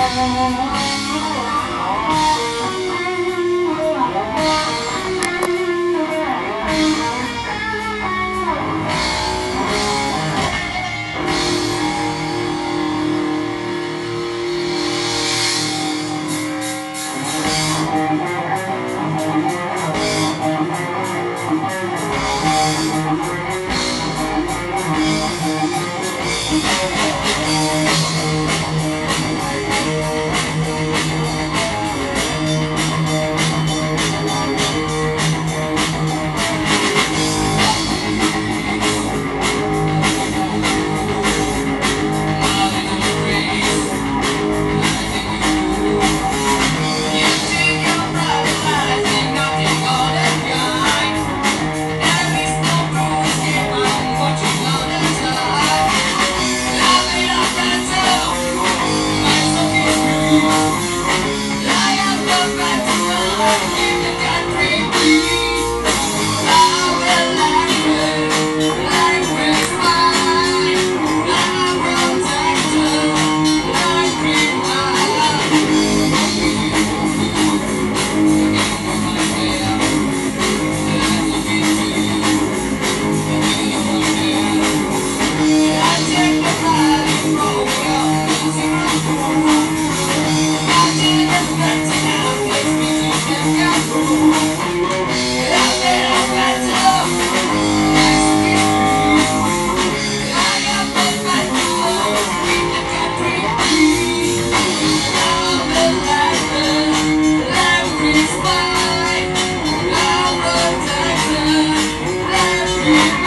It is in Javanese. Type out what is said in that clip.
Oh, oh, oh, oh, you.